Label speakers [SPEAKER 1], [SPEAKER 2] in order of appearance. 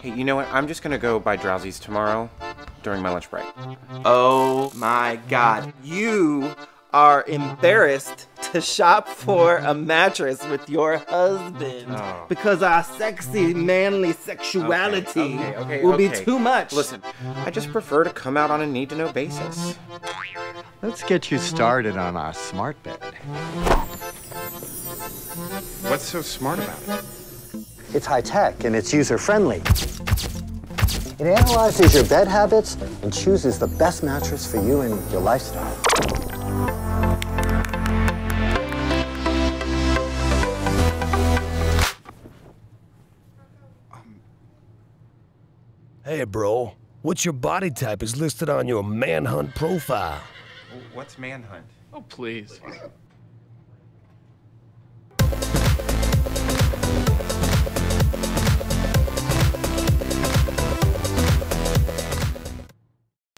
[SPEAKER 1] Hey, you know what? I'm just gonna go buy Drowsies tomorrow during my lunch break.
[SPEAKER 2] Oh my god. You are embarrassed to shop for a mattress with your husband
[SPEAKER 1] Oh.
[SPEAKER 2] because our sexy, manly sexuality
[SPEAKER 1] Okay, okay,
[SPEAKER 2] will be too much.
[SPEAKER 1] Listen, I just prefer to come out on a need to know basis.
[SPEAKER 3] Let's get you started on our smart bed.
[SPEAKER 1] What's so smart about it?
[SPEAKER 4] It's high tech and it's user friendly. It analyzes your bed habits and chooses the best mattress for you and your lifestyle.
[SPEAKER 5] Hey, bro. What's your body type is listed on your manhunt profile?
[SPEAKER 1] What's manhunt?
[SPEAKER 6] Oh, please.